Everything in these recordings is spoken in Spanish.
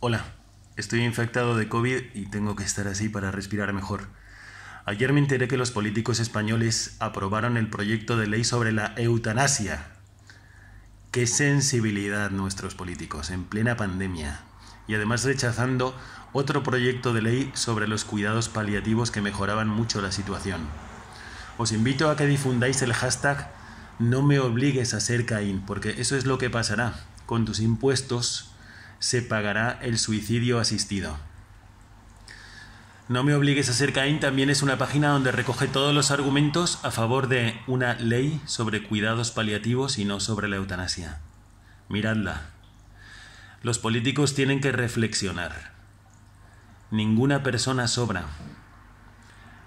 Hola, estoy infectado de COVID y tengo que estar así para respirar mejor. Ayer me enteré que los políticos españoles aprobaron el proyecto de ley sobre la eutanasia. Qué sensibilidad nuestros políticos en plena pandemia. Y además rechazando otro proyecto de ley sobre los cuidados paliativos que mejoraban mucho la situación. Os invito a que difundáis el hashtag no me obligues a ser Caín, porque eso es lo que pasará. Con tus impuestos se pagará el suicidio asistido. No me obligues a ser Caín también es una página donde recoge todos los argumentos a favor de una ley sobre cuidados paliativos y no sobre la eutanasia. Miradla. Los políticos tienen que reflexionar. Ninguna persona sobra.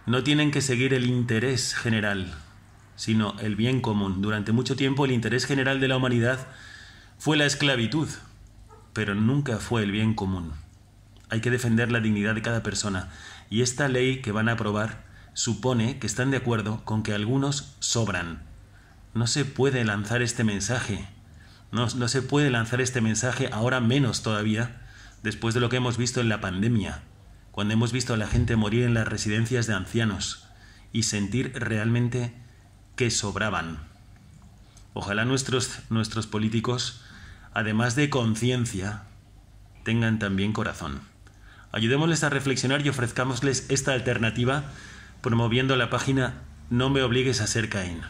No tienen que seguir el interés general, sino el bien común. Durante mucho tiempo el interés general de la humanidad fue la esclavitud, pero nunca fue el bien común. Hay que defender la dignidad de cada persona y esta ley que van a aprobar supone que están de acuerdo con que algunos sobran. No se puede lanzar este mensaje. No, se puede lanzar este mensaje ahora menos todavía después de lo que hemos visto en la pandemia, cuando hemos visto a la gente morir en las residencias de ancianos y sentir realmente que sobraban. Ojalá nuestros, nuestros políticos además de conciencia, tengan también corazón. Ayudémosles a reflexionar y ofrezcámosles esta alternativa promoviendo la página No me obligues a ser Caín.